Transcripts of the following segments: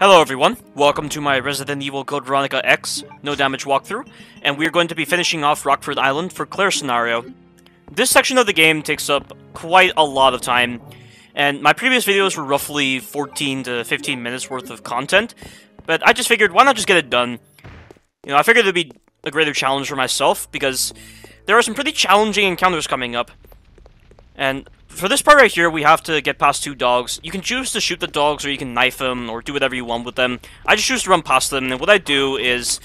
Hello everyone, welcome to my Resident Evil Code Veronica X no damage walkthrough, and we're going to be finishing off Rockfort Island for Claire scenario. This section of the game takes up quite a lot of time, and my previous videos were roughly 14 to 15 minutes worth of content, but I just figured why not just get it done. You know, I figured it'd be a greater challenge for myself, because there are some pretty challenging encounters coming up, and for this part right here, we have to get past two dogs. You can choose to shoot the dogs, or you can knife them, or do whatever you want with them. I just choose to run past them, and what I do is,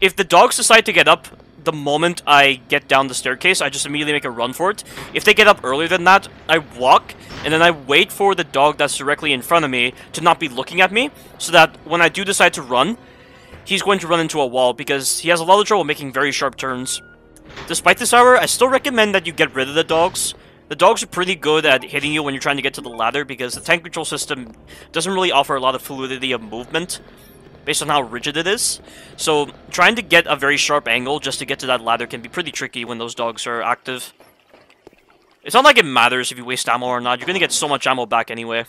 if the dogs decide to get up the moment I get down the staircase, I just immediately make a run for it. If they get up earlier than that, I walk, and then I wait for the dog that's directly in front of me to not be looking at me, so that when I do decide to run, he's going to run into a wall, because he has a lot of trouble making very sharp turns. Despite this, however, I still recommend that you get rid of the dogs, the dogs are pretty good at hitting you when you're trying to get to the ladder because the tank control system doesn't really offer a lot of fluidity of movement based on how rigid it is. So trying to get a very sharp angle just to get to that ladder can be pretty tricky when those dogs are active. It's not like it matters if you waste ammo or not. You're going to get so much ammo back anyway.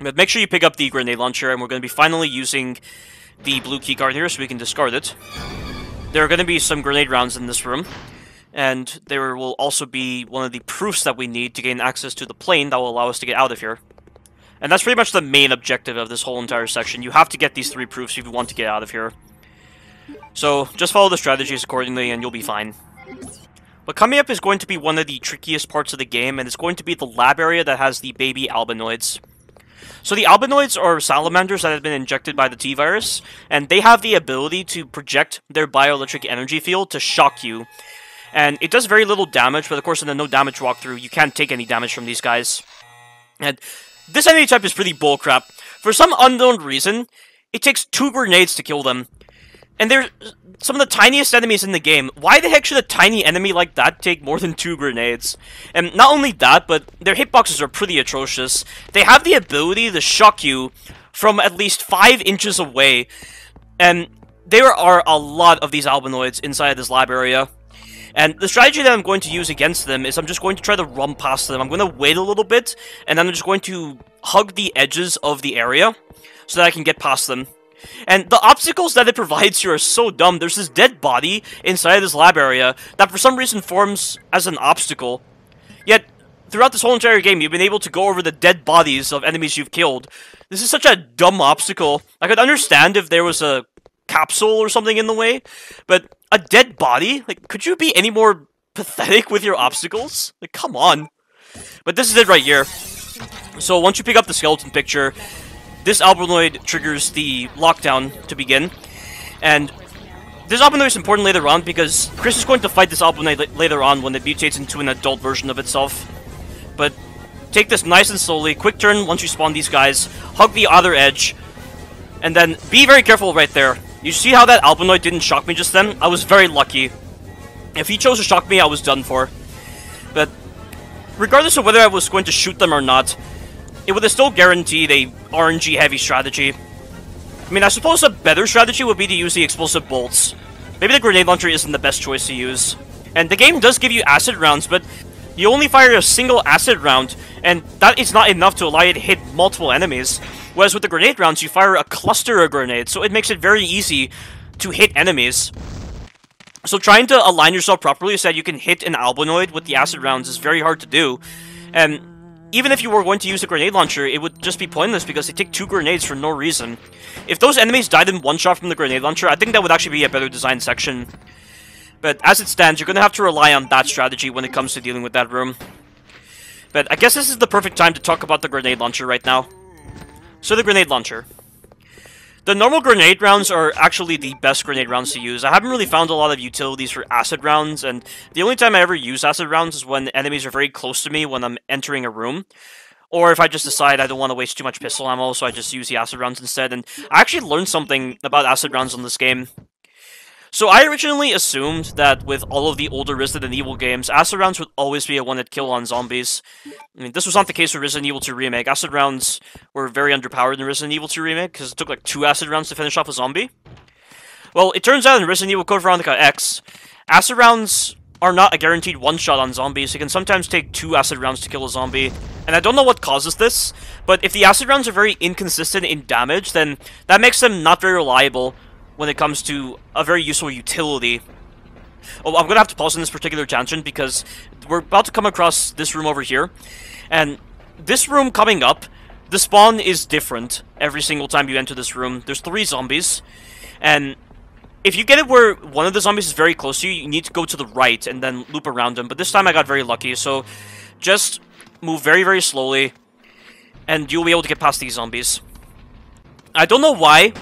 But make sure you pick up the grenade launcher, and we're going to be finally using the blue keycard here so we can discard it. There are going to be some grenade rounds in this room and there will also be one of the proofs that we need to gain access to the plane that will allow us to get out of here. And that's pretty much the main objective of this whole entire section. You have to get these three proofs if you want to get out of here. So, just follow the strategies accordingly and you'll be fine. But coming up is going to be one of the trickiest parts of the game, and it's going to be the lab area that has the baby albinoids. So the albinoids are salamanders that have been injected by the T-virus, and they have the ability to project their bioelectric energy field to shock you, and it does very little damage, but of course in the no damage walkthrough, you can't take any damage from these guys. And this enemy type is pretty bullcrap. For some unknown reason, it takes two grenades to kill them. And they're some of the tiniest enemies in the game. Why the heck should a tiny enemy like that take more than two grenades? And not only that, but their hitboxes are pretty atrocious. They have the ability to shock you from at least five inches away. And there are a lot of these albinoids inside this lab area. And the strategy that I'm going to use against them is I'm just going to try to run past them. I'm going to wait a little bit, and then I'm just going to hug the edges of the area so that I can get past them. And the obstacles that it provides you are so dumb. There's this dead body inside this lab area that for some reason forms as an obstacle. Yet, throughout this whole entire game, you've been able to go over the dead bodies of enemies you've killed. This is such a dumb obstacle. I could understand if there was a capsule or something in the way, but a dead body? Like, could you be any more pathetic with your obstacles? Like, come on. But this is it right here. So once you pick up the skeleton picture, this albinoid triggers the lockdown to begin. And this albinoid is important later on because Chris is going to fight this albinoid later on when it mutates into an adult version of itself. But take this nice and slowly, quick turn once you spawn these guys, hug the other edge, and then be very careful right there. You see how that Albinoid didn't shock me just then? I was very lucky. If he chose to shock me, I was done for. But regardless of whether I was going to shoot them or not, it would still guaranteed a RNG-heavy strategy. I mean, I suppose a better strategy would be to use the explosive bolts. Maybe the grenade launcher isn't the best choice to use. And the game does give you acid rounds, but you only fire a single acid round, and that is not enough to allow you to hit multiple enemies. Whereas with the grenade rounds, you fire a cluster of grenades, so it makes it very easy to hit enemies. So trying to align yourself properly so that you can hit an albinoid with the acid rounds is very hard to do. And even if you were going to use a grenade launcher, it would just be pointless because they take two grenades for no reason. If those enemies died in one shot from the grenade launcher, I think that would actually be a better design section. But as it stands, you're going to have to rely on that strategy when it comes to dealing with that room. But I guess this is the perfect time to talk about the grenade launcher right now. So the grenade launcher. The normal grenade rounds are actually the best grenade rounds to use. I haven't really found a lot of utilities for acid rounds, and the only time I ever use acid rounds is when enemies are very close to me when I'm entering a room. Or if I just decide I don't want to waste too much pistol ammo, so I just use the acid rounds instead. And I actually learned something about acid rounds on this game. So I originally assumed that with all of the older Resident Evil games, acid rounds would always be a one-hit kill on zombies. I mean, this was not the case with Resident Evil 2 Remake. Acid rounds were very underpowered in Resident Evil 2 Remake, because it took like two acid rounds to finish off a zombie. Well, it turns out in Resident Evil Code Veronica X, acid rounds are not a guaranteed one-shot on zombies. It can sometimes take two acid rounds to kill a zombie. And I don't know what causes this, but if the acid rounds are very inconsistent in damage, then that makes them not very reliable when it comes to a very useful utility. Oh, I'm gonna have to pause in this particular tangent because we're about to come across this room over here. And this room coming up, the spawn is different every single time you enter this room. There's three zombies, and if you get it where one of the zombies is very close to you, you need to go to the right and then loop around them. But this time I got very lucky, so just move very, very slowly, and you'll be able to get past these zombies. I don't know why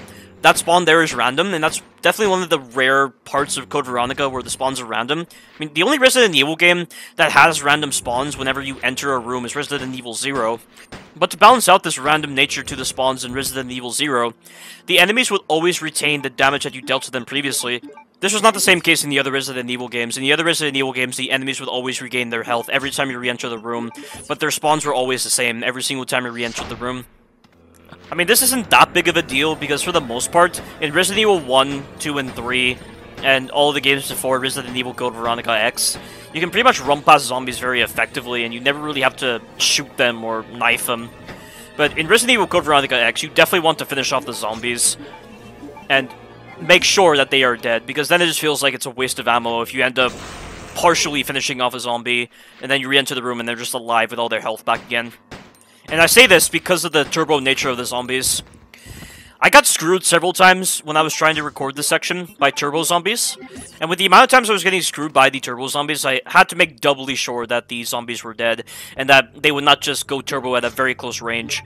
that spawn there is random, and that's definitely one of the rare parts of Code Veronica where the spawns are random. I mean, the only Resident Evil game that has random spawns whenever you enter a room is Resident Evil 0. But to balance out this random nature to the spawns in Resident Evil 0, the enemies would always retain the damage that you dealt to them previously. This was not the same case in the other Resident Evil games. In the other Resident Evil games, the enemies would always regain their health every time you re-enter the room, but their spawns were always the same every single time you re-entered the room. I mean, this isn't that big of a deal, because for the most part, in Resident Evil 1, 2, and 3, and all the games before Resident Evil Code Veronica X, you can pretty much run past zombies very effectively, and you never really have to shoot them or knife them. But in Resident Evil Code Veronica X, you definitely want to finish off the zombies, and make sure that they are dead, because then it just feels like it's a waste of ammo if you end up partially finishing off a zombie, and then you re-enter the room and they're just alive with all their health back again. And I say this because of the turbo nature of the zombies. I got screwed several times when I was trying to record this section by turbo zombies. And with the amount of times I was getting screwed by the turbo zombies, I had to make doubly sure that the zombies were dead. And that they would not just go turbo at a very close range.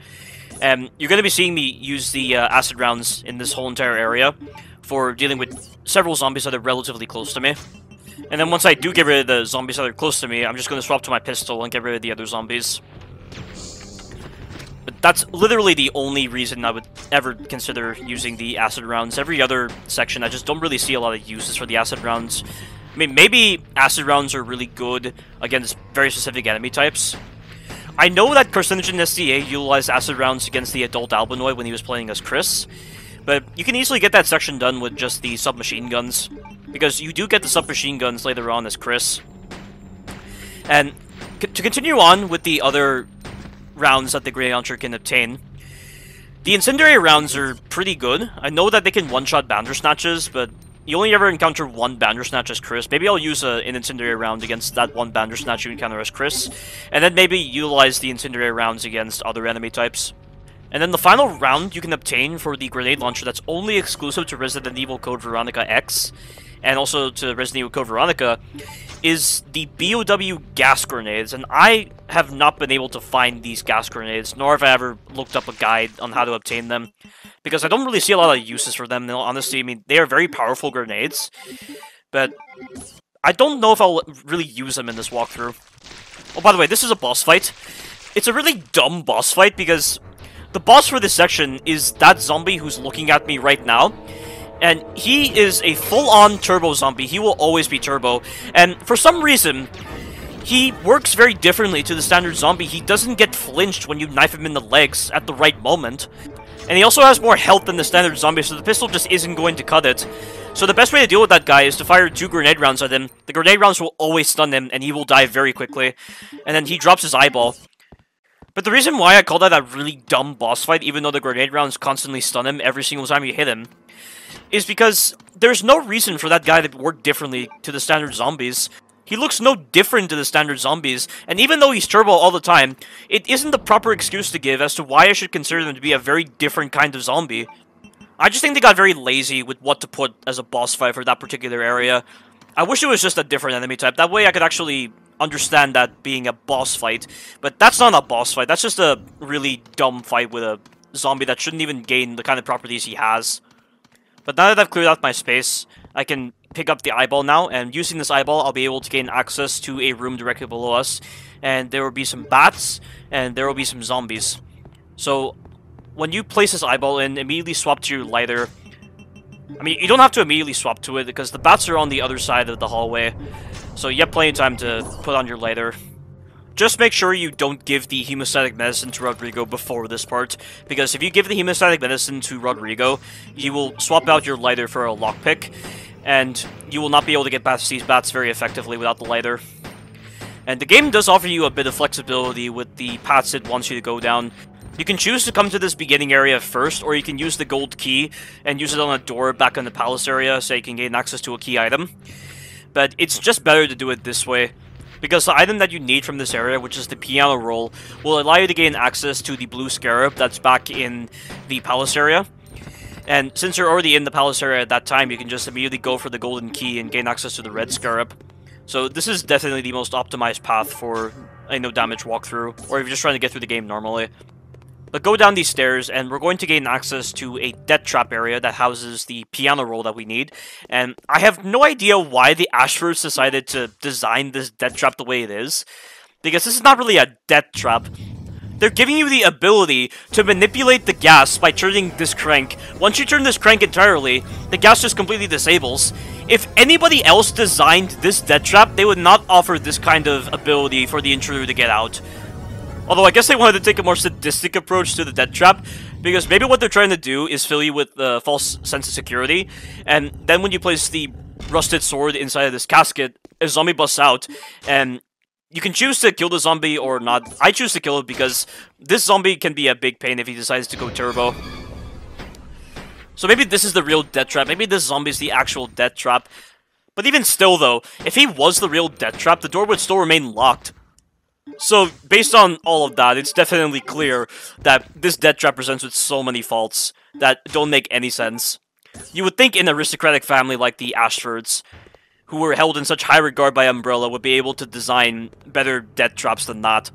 And you're going to be seeing me use the uh, acid rounds in this whole entire area for dealing with several zombies that are relatively close to me. And then once I do get rid of the zombies that are close to me, I'm just going to swap to my pistol and get rid of the other zombies. That's literally the only reason I would ever consider using the acid rounds. Every other section, I just don't really see a lot of uses for the acid rounds. I mean, maybe acid rounds are really good against very specific enemy types. I know that Carcinogen SDA utilized acid rounds against the adult Albinoid when he was playing as Chris, but you can easily get that section done with just the submachine guns, because you do get the submachine guns later on as Chris. And to continue on with the other rounds that the Grenade Launcher can obtain. The Incendiary rounds are pretty good. I know that they can one-shot Bandersnatches, but you only ever encounter one Bandersnatch as Chris. Maybe I'll use a, an Incendiary round against that one Bandersnatch you encounter as Chris, and then maybe utilize the Incendiary rounds against other enemy types. And then the final round you can obtain for the Grenade Launcher that's only exclusive to Resident Evil Code Veronica X, and also to Resident Evil Code Veronica, is the BOW gas grenades, and I have not been able to find these gas grenades, nor have I ever looked up a guide on how to obtain them, because I don't really see a lot of uses for them, honestly. I mean, they are very powerful grenades, but I don't know if I'll really use them in this walkthrough. Oh, by the way, this is a boss fight. It's a really dumb boss fight, because the boss for this section is that zombie who's looking at me right now, and he is a full-on turbo zombie. He will always be turbo. And for some reason, he works very differently to the standard zombie. He doesn't get flinched when you knife him in the legs at the right moment. And he also has more health than the standard zombie, so the pistol just isn't going to cut it. So the best way to deal with that guy is to fire two grenade rounds at him. The grenade rounds will always stun him, and he will die very quickly. And then he drops his eyeball. But the reason why I call that a really dumb boss fight, even though the grenade rounds constantly stun him every single time you hit him, is because there's no reason for that guy to work differently to the standard zombies. He looks no different to the standard zombies, and even though he's turbo all the time, it isn't the proper excuse to give as to why I should consider them to be a very different kind of zombie. I just think they got very lazy with what to put as a boss fight for that particular area. I wish it was just a different enemy type, that way I could actually understand that being a boss fight. But that's not a boss fight, that's just a really dumb fight with a zombie that shouldn't even gain the kind of properties he has. But now that I've cleared out my space, I can pick up the eyeball now, and using this eyeball, I'll be able to gain access to a room directly below us, and there will be some bats, and there will be some zombies. So, when you place this eyeball in, immediately swap to your lighter. I mean, you don't have to immediately swap to it, because the bats are on the other side of the hallway, so you have plenty of time to put on your lighter. Just make sure you don't give the hemostatic medicine to Rodrigo before this part, because if you give the hemostatic medicine to Rodrigo, he will swap out your lighter for a lockpick, and you will not be able to get past these bats very effectively without the lighter. And the game does offer you a bit of flexibility with the paths it wants you to go down. You can choose to come to this beginning area first, or you can use the gold key and use it on a door back in the palace area so you can gain access to a key item. But it's just better to do it this way, because the item that you need from this area, which is the piano roll, will allow you to gain access to the blue scarab that's back in the palace area. And since you're already in the palace area at that time, you can just immediately go for the golden key and gain access to the red scarab. So this is definitely the most optimized path for a no damage walkthrough, or if you're just trying to get through the game normally. But go down these stairs, and we're going to gain access to a death trap area that houses the piano roll that we need. And I have no idea why the Ashfords decided to design this death trap the way it is. Because this is not really a death trap. They're giving you the ability to manipulate the gas by turning this crank. Once you turn this crank entirely, the gas just completely disables. If anybody else designed this death trap, they would not offer this kind of ability for the intruder to get out. Although I guess they wanted to take a more sadistic approach to the death trap, because maybe what they're trying to do is fill you with uh, false sense of security, and then when you place the rusted sword inside of this casket, a zombie busts out, and you can choose to kill the zombie or not. I choose to kill it because this zombie can be a big pain if he decides to go turbo. So maybe this is the real death trap. Maybe this zombie is the actual death trap. But even still, though, if he was the real death trap, the door would still remain locked. So, based on all of that, it's definitely clear that this death trap presents with so many faults that don't make any sense. You would think an aristocratic family like the Ashfords, who were held in such high regard by Umbrella would be able to design better death traps than that.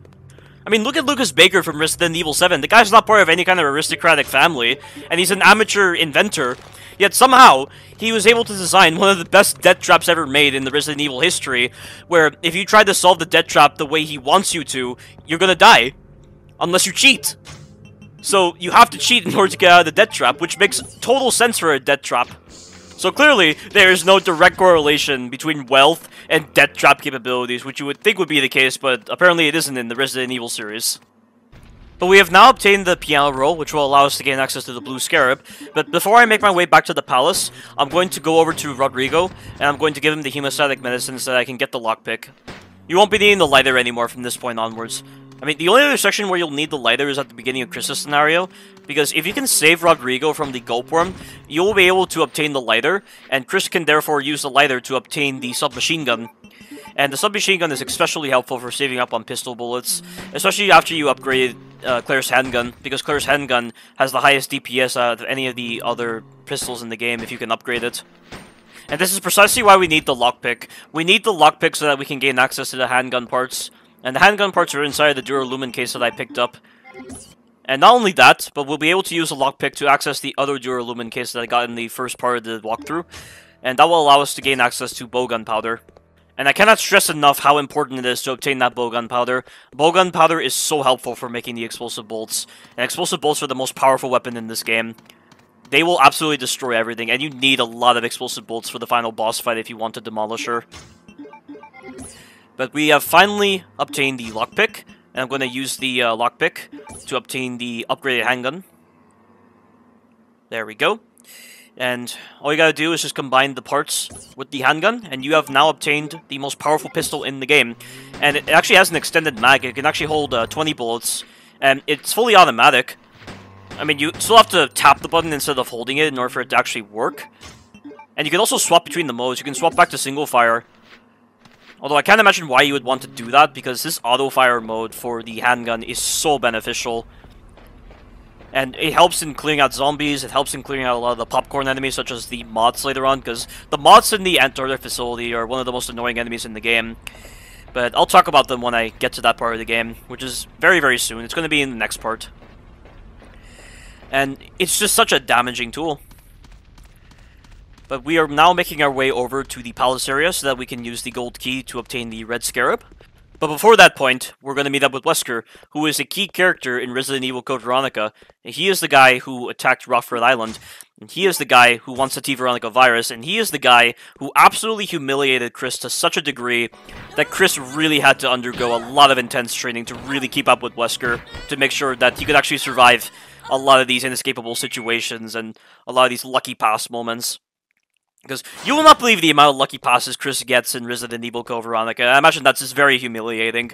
I mean, look at Lucas Baker from Resident Evil 7. The guy's not part of any kind of aristocratic family, and he's an amateur inventor, yet somehow he was able to design one of the best death traps ever made in the Resident Evil history, where if you try to solve the death trap the way he wants you to, you're gonna die. Unless you cheat. So you have to cheat in order to get out of the death trap, which makes total sense for a death trap. So clearly, there is no direct correlation between wealth and death trap capabilities, which you would think would be the case, but apparently it isn't in the Resident Evil series. But we have now obtained the piano roll, which will allow us to gain access to the blue scarab. But before I make my way back to the palace, I'm going to go over to Rodrigo, and I'm going to give him the hemostatic medicine so that I can get the lockpick. You won't be needing the lighter anymore from this point onwards. I mean, the only other section where you'll need the lighter is at the beginning of Chris's scenario, because if you can save Rodrigo from the Gulpworm, you'll be able to obtain the lighter, and Chris can therefore use the lighter to obtain the submachine gun. And the submachine gun is especially helpful for saving up on pistol bullets, especially after you upgrade uh, Claire's handgun, because Claire's handgun has the highest DPS out of any of the other pistols in the game if you can upgrade it. And this is precisely why we need the lockpick. We need the lockpick so that we can gain access to the handgun parts. And the handgun parts are inside the Duralumin case that I picked up. And not only that, but we'll be able to use a lockpick to access the other Duralumin case that I got in the first part of the walkthrough. And that will allow us to gain access to bowgun powder. And I cannot stress enough how important it is to obtain that bowgun powder. Bowgun powder is so helpful for making the explosive bolts. And explosive bolts are the most powerful weapon in this game. They will absolutely destroy everything, and you need a lot of explosive bolts for the final boss fight if you want to demolish her. But we have finally obtained the lockpick, and I'm going to use the uh, lockpick to obtain the upgraded handgun. There we go. And all you gotta do is just combine the parts with the handgun, and you have now obtained the most powerful pistol in the game. And it actually has an extended mag, it can actually hold uh, 20 bullets, and it's fully automatic. I mean, you still have to tap the button instead of holding it in order for it to actually work. And you can also swap between the modes, you can swap back to single fire, Although I can't imagine why you would want to do that, because this auto-fire mode for the handgun is so beneficial. And it helps in clearing out zombies, it helps in clearing out a lot of the popcorn enemies, such as the moths later on, because the moths in the Antarctic facility are one of the most annoying enemies in the game. But I'll talk about them when I get to that part of the game, which is very, very soon. It's going to be in the next part. And it's just such a damaging tool. But we are now making our way over to the palace area so that we can use the gold key to obtain the red scarab. But before that point, we're going to meet up with Wesker, who is a key character in Resident Evil Code Veronica. He is the guy who attacked Rockfort Island, and he is the guy who wants the T Veronica virus, and he is the guy who absolutely humiliated Chris to such a degree that Chris really had to undergo a lot of intense training to really keep up with Wesker, to make sure that he could actually survive a lot of these inescapable situations and a lot of these lucky pass moments. Because you will not believe the amount of lucky passes Chris gets in Resident Evil Code Veronica. I imagine that's just very humiliating.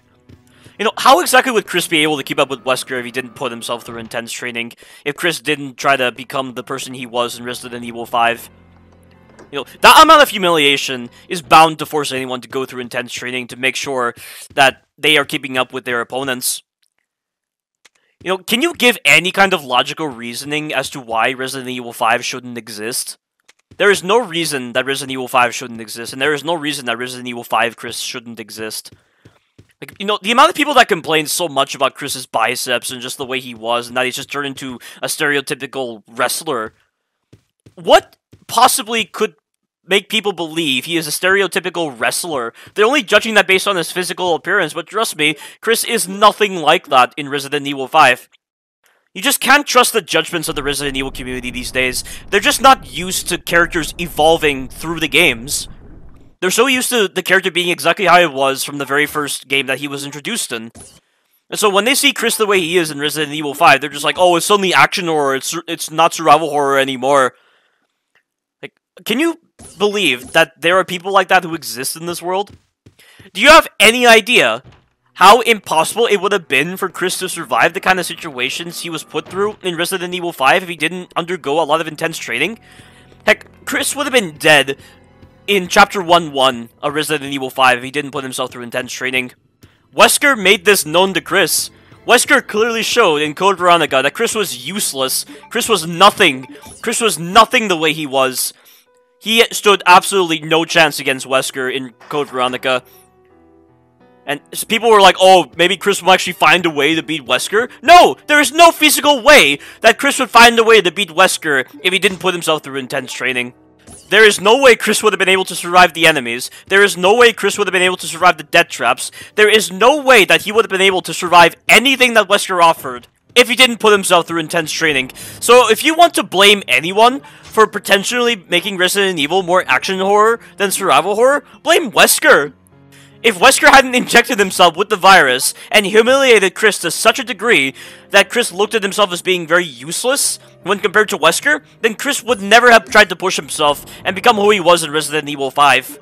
You know, how exactly would Chris be able to keep up with Wesker if he didn't put himself through intense training? If Chris didn't try to become the person he was in Resident Evil 5? You know, that amount of humiliation is bound to force anyone to go through intense training to make sure that they are keeping up with their opponents. You know, can you give any kind of logical reasoning as to why Resident Evil 5 shouldn't exist? There is no reason that Resident Evil 5 shouldn't exist, and there is no reason that Resident Evil 5 Chris shouldn't exist. Like, you know, the amount of people that complain so much about Chris's biceps and just the way he was, and that he's just turned into a stereotypical wrestler. What possibly could make people believe he is a stereotypical wrestler? They're only judging that based on his physical appearance, but trust me, Chris is nothing like that in Resident Evil 5. You just can't trust the judgments of the Resident Evil community these days. They're just not used to characters evolving through the games. They're so used to the character being exactly how it was from the very first game that he was introduced in. And so when they see Chris the way he is in Resident Evil 5, they're just like, oh, it's suddenly action horror, it's, it's not survival horror anymore. Like, can you believe that there are people like that who exist in this world? Do you have any idea how impossible it would have been for Chris to survive the kind of situations he was put through in Resident Evil 5 if he didn't undergo a lot of intense training? Heck, Chris would have been dead in Chapter 1-1 of Resident Evil 5 if he didn't put himself through intense training. Wesker made this known to Chris. Wesker clearly showed in Code Veronica that Chris was useless. Chris was nothing. Chris was nothing the way he was. He stood absolutely no chance against Wesker in Code Veronica. And people were like, oh, maybe Chris will actually find a way to beat Wesker. No! There is no physical way that Chris would find a way to beat Wesker if he didn't put himself through intense training. There is no way Chris would have been able to survive the enemies. There is no way Chris would have been able to survive the death traps. There is no way that he would have been able to survive anything that Wesker offered if he didn't put himself through intense training. So if you want to blame anyone for potentially making Resident Evil more action horror than survival horror, blame Wesker. If Wesker hadn't injected himself with the virus and humiliated Chris to such a degree that Chris looked at himself as being very useless when compared to Wesker, then Chris would never have tried to push himself and become who he was in Resident Evil 5.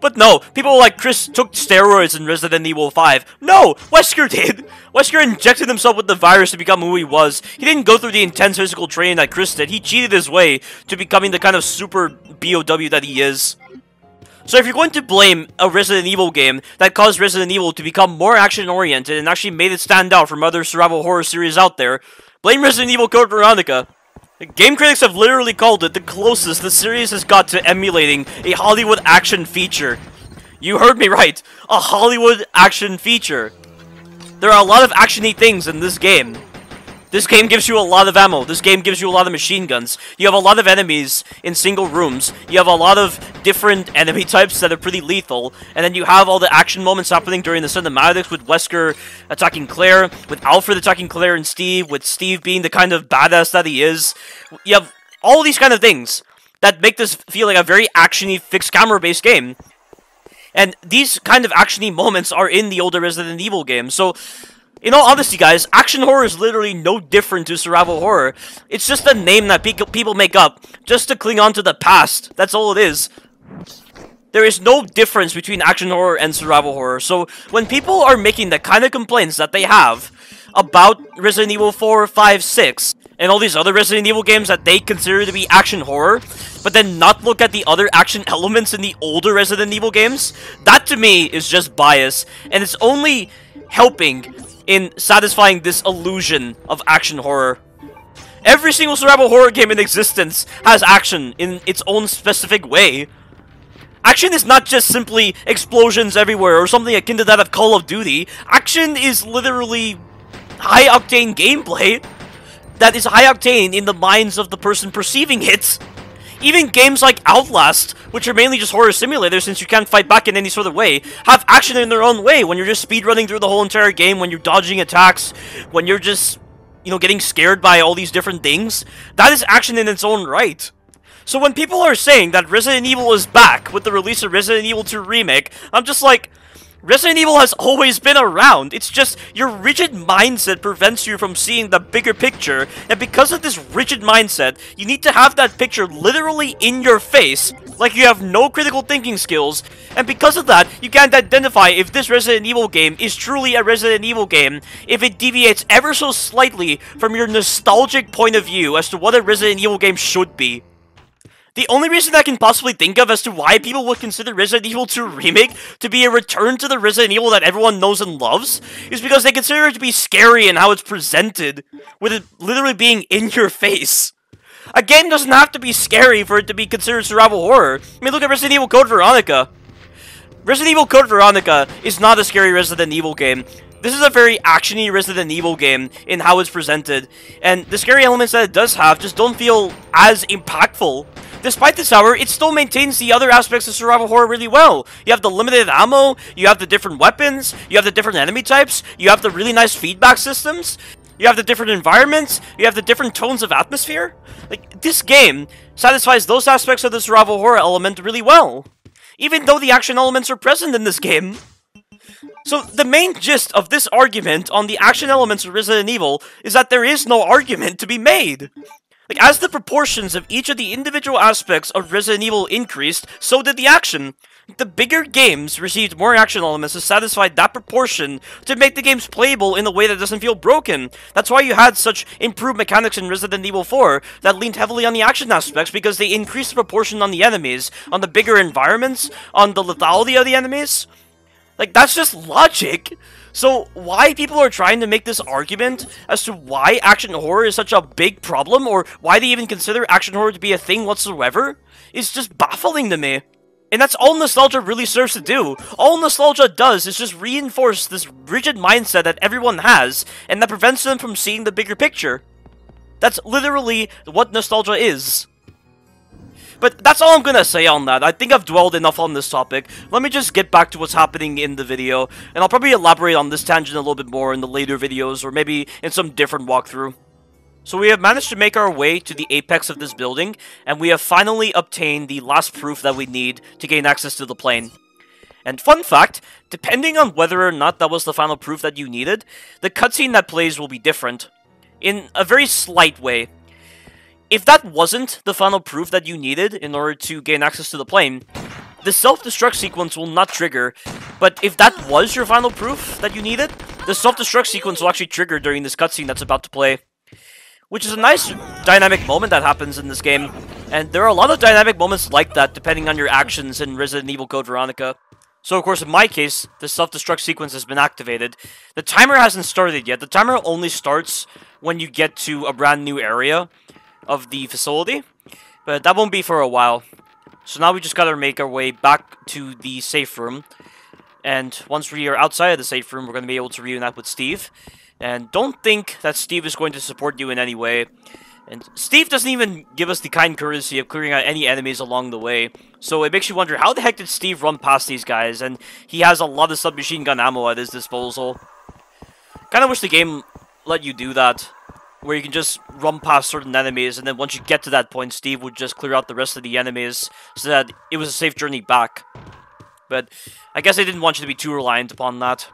But no, people like Chris took steroids in Resident Evil 5. No, Wesker did! Wesker injected himself with the virus to become who he was. He didn't go through the intense physical training that Chris did. He cheated his way to becoming the kind of super BOW that he is. So if you're going to blame a Resident Evil game that caused Resident Evil to become more action-oriented and actually made it stand out from other survival horror series out there, blame Resident Evil Code Veronica. Game critics have literally called it the closest the series has got to emulating a Hollywood action feature. You heard me right, a Hollywood action feature. There are a lot of actiony things in this game, this game gives you a lot of ammo. This game gives you a lot of machine guns. You have a lot of enemies in single rooms. You have a lot of different enemy types that are pretty lethal. And then you have all the action moments happening during the cinematics with Wesker attacking Claire, with Alfred attacking Claire and Steve, with Steve being the kind of badass that he is. You have all these kind of things that make this feel like a very actiony, fixed camera-based game. And these kind of actiony moments are in the older Resident Evil games. So in all honesty, guys, action horror is literally no different to survival horror. It's just a name that people make up just to cling on to the past. That's all it is. There is no difference between action horror and survival horror. So when people are making the kind of complaints that they have about Resident Evil 4, 5, 6, and all these other Resident Evil games that they consider to be action horror, but then not look at the other action elements in the older Resident Evil games, that to me is just bias, and it's only helping in satisfying this illusion of action horror. Every single survival horror game in existence has action in its own specific way. Action is not just simply explosions everywhere or something akin to that of Call of Duty. Action is literally high-octane gameplay that is high-octane in the minds of the person perceiving it. Even games like Outlast, which are mainly just horror simulators since you can't fight back in any sort of way, have action in their own way when you're just speedrunning through the whole entire game, when you're dodging attacks, when you're just, you know, getting scared by all these different things. That is action in its own right. So when people are saying that Resident Evil is back with the release of Resident Evil 2 Remake, I'm just like, Resident Evil has always been around, it's just your rigid mindset prevents you from seeing the bigger picture, and because of this rigid mindset, you need to have that picture literally in your face, like you have no critical thinking skills, and because of that, you can't identify if this Resident Evil game is truly a Resident Evil game, if it deviates ever so slightly from your nostalgic point of view as to what a Resident Evil game should be. The only reason I can possibly think of as to why people would consider Resident Evil 2 Remake to be a return to the Resident Evil that everyone knows and loves is because they consider it to be scary in how it's presented, with it literally being in your face. A game doesn't have to be scary for it to be considered survival horror. I mean, look at Resident Evil Code Veronica. Resident Evil Code Veronica is not a scary Resident Evil game. This is a very actiony Resident Evil game in how it's presented, and the scary elements that it does have just don't feel as impactful Despite this, hour, it still maintains the other aspects of survival horror really well. You have the limited ammo, you have the different weapons, you have the different enemy types, you have the really nice feedback systems, you have the different environments, you have the different tones of atmosphere. Like, this game satisfies those aspects of the survival horror element really well. Even though the action elements are present in this game. So, the main gist of this argument on the action elements of Resident Evil is that there is no argument to be made. Like, as the proportions of each of the individual aspects of Resident Evil increased, so did the action. The bigger games received more action elements to satisfy that proportion to make the games playable in a way that doesn't feel broken. That's why you had such improved mechanics in Resident Evil 4 that leaned heavily on the action aspects because they increased the proportion on the enemies, on the bigger environments, on the lethality of the enemies. Like, that's just logic. So, why people are trying to make this argument as to why action horror is such a big problem, or why they even consider action horror to be a thing whatsoever, is just baffling to me. And that's all nostalgia really serves to do. All nostalgia does is just reinforce this rigid mindset that everyone has, and that prevents them from seeing the bigger picture. That's literally what nostalgia is. But that's all I'm gonna say on that. I think I've dwelled enough on this topic. Let me just get back to what's happening in the video, and I'll probably elaborate on this tangent a little bit more in the later videos, or maybe in some different walkthrough. So we have managed to make our way to the apex of this building, and we have finally obtained the last proof that we need to gain access to the plane. And fun fact, depending on whether or not that was the final proof that you needed, the cutscene that plays will be different. In a very slight way. If that wasn't the final proof that you needed in order to gain access to the plane, the self-destruct sequence will not trigger, but if that was your final proof that you needed, the self-destruct sequence will actually trigger during this cutscene that's about to play. Which is a nice dynamic moment that happens in this game, and there are a lot of dynamic moments like that depending on your actions in Resident Evil Code Veronica. So of course, in my case, the self-destruct sequence has been activated. The timer hasn't started yet. The timer only starts when you get to a brand new area, of the facility. But that won't be for a while. So now we just gotta make our way back to the safe room. And once we are outside of the safe room, we're gonna be able to reunite with Steve. And don't think that Steve is going to support you in any way. And Steve doesn't even give us the kind courtesy of clearing out any enemies along the way. So it makes you wonder, how the heck did Steve run past these guys? And he has a lot of submachine gun ammo at his disposal. Kinda wish the game let you do that where you can just run past certain enemies, and then once you get to that point, Steve would just clear out the rest of the enemies so that it was a safe journey back. But I guess I didn't want you to be too reliant upon that.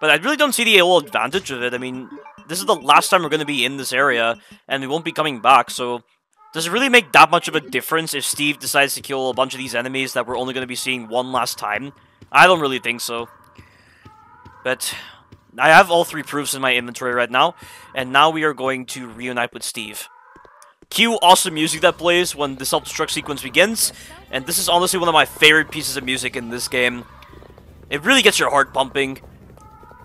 But I really don't see the whole advantage of it. I mean, this is the last time we're going to be in this area, and we won't be coming back, so... Does it really make that much of a difference if Steve decides to kill a bunch of these enemies that we're only going to be seeing one last time? I don't really think so. But I have all three proofs in my inventory right now, and now we are going to reunite with Steve. Cue awesome music that plays when the self-destruct sequence begins, and this is honestly one of my favorite pieces of music in this game. It really gets your heart pumping.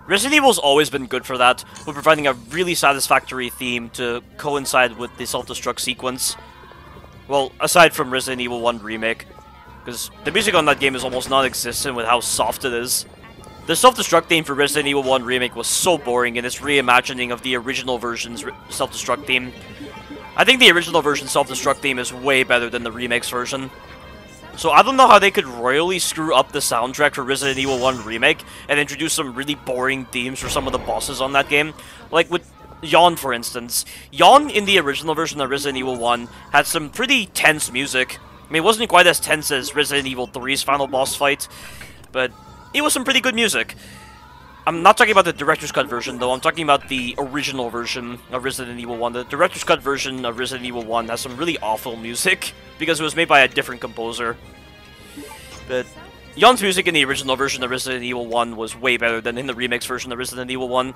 Resident Evil's always been good for that, with providing a really satisfactory theme to coincide with the self-destruct sequence. Well, aside from Resident Evil 1 Remake, because the music on that game is almost non-existent with how soft it is. The self-destruct theme for Resident Evil 1 Remake was so boring in its reimagining of the original version's self-destruct theme. I think the original version's self-destruct theme is way better than the remake's version. So I don't know how they could royally screw up the soundtrack for Resident Evil 1 Remake and introduce some really boring themes for some of the bosses on that game. Like with Yawn, for instance. Yawn in the original version of Resident Evil 1 had some pretty tense music. I mean, it wasn't quite as tense as Resident Evil 3's final boss fight, but it was some pretty good music. I'm not talking about the director's cut version, though. I'm talking about the original version of Resident Evil 1. The director's cut version of Resident Evil 1 has some really awful music because it was made by a different composer. But Yawn's music in the original version of Resident Evil 1 was way better than in the remix version of Resident Evil 1.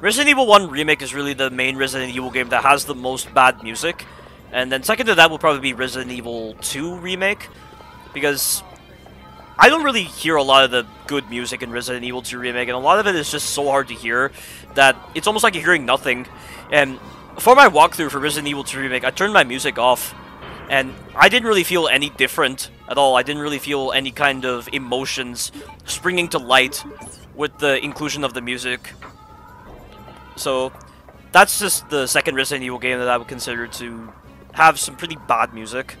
Resident Evil 1 Remake is really the main Resident Evil game that has the most bad music. And then second to that will probably be Resident Evil 2 Remake. Because I don't really hear a lot of the good music in Resident Evil 2 Remake, and a lot of it is just so hard to hear that it's almost like you're hearing nothing. And for my walkthrough for Resident Evil 2 Remake, I turned my music off, and I didn't really feel any different at all. I didn't really feel any kind of emotions springing to light with the inclusion of the music. So, that's just the second Resident Evil game that I would consider to have some pretty bad music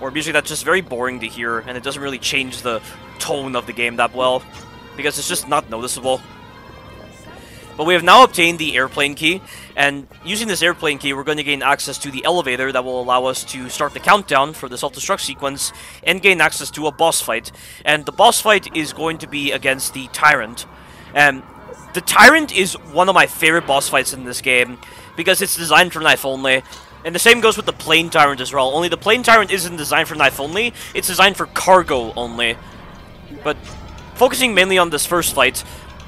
or music that's just very boring to hear, and it doesn't really change the tone of the game that well, because it's just not noticeable. But we have now obtained the airplane key, and using this airplane key, we're going to gain access to the elevator that will allow us to start the countdown for the self-destruct sequence, and gain access to a boss fight. And the boss fight is going to be against the Tyrant. And the Tyrant is one of my favorite boss fights in this game, because it's designed for knife only, and the same goes with the Plane Tyrant as well, only the Plane Tyrant isn't designed for knife only, it's designed for cargo only. But focusing mainly on this first fight,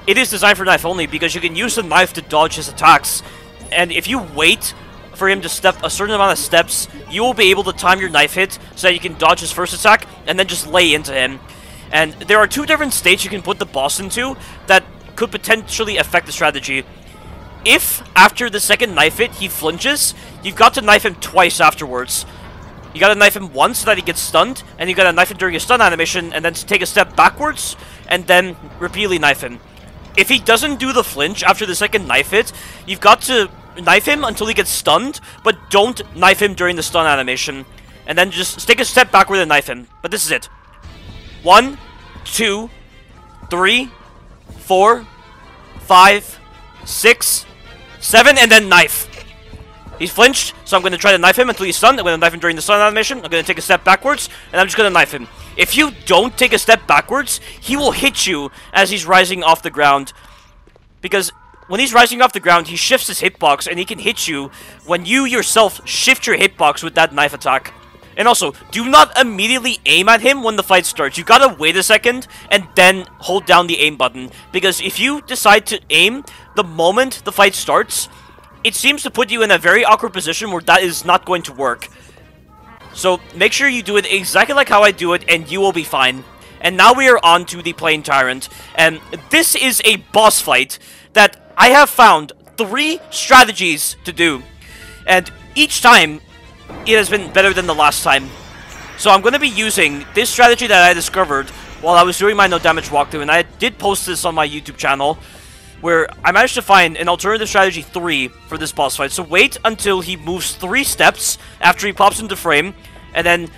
it is designed for knife only because you can use the knife to dodge his attacks. And if you wait for him to step a certain amount of steps, you will be able to time your knife hit so that you can dodge his first attack and then just lay into him. And there are two different states you can put the boss into that could potentially affect the strategy. If, after the second knife hit, he flinches, you've got to knife him twice afterwards. You gotta knife him once so that he gets stunned, and you gotta knife him during his stun animation, and then take a step backwards, and then repeatedly knife him. If he doesn't do the flinch after the second knife hit, you've got to knife him until he gets stunned, but don't knife him during the stun animation. And then just take a step backward and knife him. But this is it. One, two, three, four, five, six, Seven, and then knife. He's flinched, so I'm going to try to knife him until he's stunned. I'm going to knife him during the stun animation. I'm going to take a step backwards, and I'm just going to knife him. If you don't take a step backwards, he will hit you as he's rising off the ground. Because when he's rising off the ground, he shifts his hitbox, and he can hit you when you yourself shift your hitbox with that knife attack. And also, do not immediately aim at him when the fight starts. You gotta wait a second and then hold down the aim button. Because if you decide to aim the moment the fight starts, it seems to put you in a very awkward position where that is not going to work. So make sure you do it exactly like how I do it and you will be fine. And now we are on to the Plane Tyrant. And this is a boss fight that I have found three strategies to do. And each time it has been better than the last time. So I'm going to be using this strategy that I discovered while I was doing my no damage walkthrough, and I did post this on my YouTube channel, where I managed to find an alternative strategy 3 for this boss fight. So wait until he moves 3 steps after he pops into frame, and then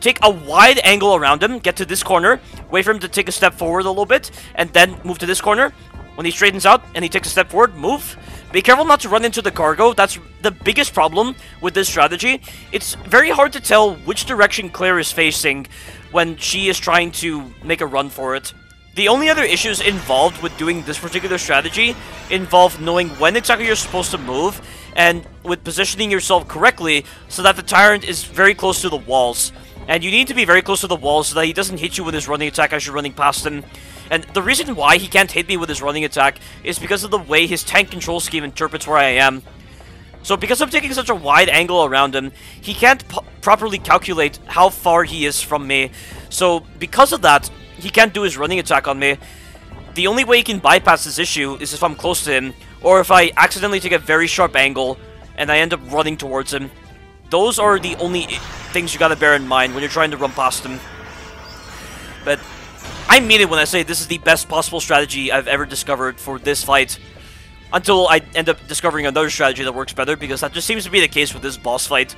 take a wide angle around him, get to this corner, wait for him to take a step forward a little bit, and then move to this corner. When he straightens out and he takes a step forward, move, be careful not to run into the cargo. That's the biggest problem with this strategy. It's very hard to tell which direction Claire is facing when she is trying to make a run for it. The only other issues involved with doing this particular strategy involve knowing when exactly you're supposed to move and with positioning yourself correctly so that the Tyrant is very close to the walls. And you need to be very close to the walls so that he doesn't hit you with his running attack as you're running past him. And the reason why he can't hit me with his running attack is because of the way his tank control scheme interprets where I am. So because I'm taking such a wide angle around him, he can't properly calculate how far he is from me. So because of that, he can't do his running attack on me. The only way he can bypass this issue is if I'm close to him, or if I accidentally take a very sharp angle and I end up running towards him. Those are the only things you gotta bear in mind when you're trying to run past him. But I mean it when I say this is the best possible strategy I've ever discovered for this fight. Until I end up discovering another strategy that works better, because that just seems to be the case with this boss fight.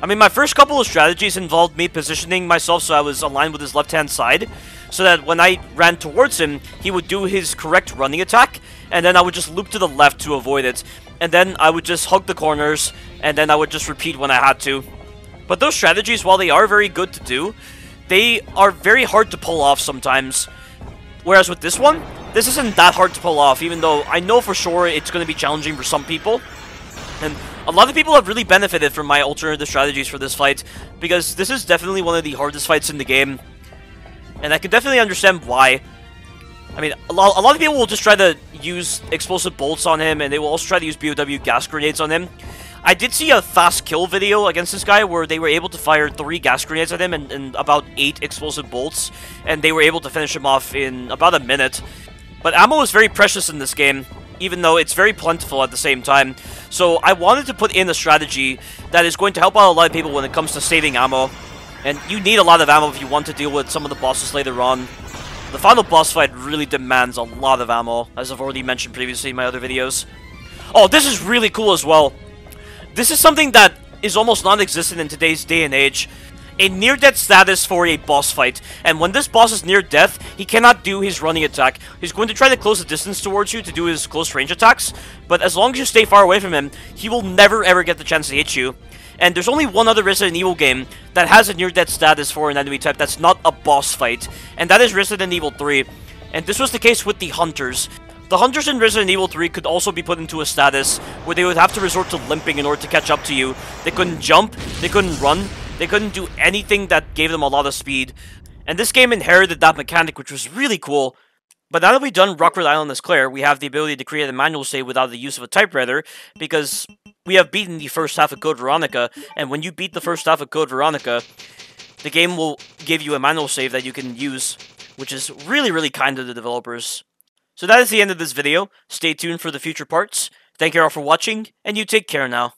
I mean, my first couple of strategies involved me positioning myself so I was aligned with his left-hand side, so that when I ran towards him, he would do his correct running attack, and then I would just loop to the left to avoid it, and then I would just hug the corners, and then I would just repeat when I had to. But those strategies, while they are very good to do, they are very hard to pull off sometimes. Whereas with this one, this isn't that hard to pull off, even though I know for sure it's going to be challenging for some people. And a lot of people have really benefited from my alternative strategies for this fight, because this is definitely one of the hardest fights in the game. And I can definitely understand why. I mean, a lot, a lot of people will just try to use explosive bolts on him, and they will also try to use BOW gas grenades on him. I did see a fast kill video against this guy where they were able to fire three gas grenades at him and, and about eight explosive bolts, and they were able to finish him off in about a minute. But ammo is very precious in this game, even though it's very plentiful at the same time. So I wanted to put in a strategy that is going to help out a lot of people when it comes to saving ammo. And you need a lot of ammo if you want to deal with some of the bosses later on. The final boss fight really demands a lot of ammo, as I've already mentioned previously in my other videos. Oh, this is really cool as well. This is something that is almost non-existent in today's day and age. A near-death status for a boss fight, and when this boss is near death, he cannot do his running attack. He's going to try to close the distance towards you to do his close range attacks, but as long as you stay far away from him, he will never ever get the chance to hit you. And there's only one other Resident Evil game that has a near-death status for an enemy type that's not a boss fight, and that is Resident Evil 3. And this was the case with the Hunters. The Hunters in Resident Evil 3 could also be put into a status where they would have to resort to limping in order to catch up to you. They couldn't jump, they couldn't run, they couldn't do anything that gave them a lot of speed. And this game inherited that mechanic, which was really cool. But now that we've done Rockfort Island as Claire, we have the ability to create a manual save without the use of a typewriter, because we have beaten the first half of Code Veronica, and when you beat the first half of Code Veronica, the game will give you a manual save that you can use, which is really, really kind of the developers. So that is the end of this video. Stay tuned for the future parts. Thank you all for watching, and you take care now.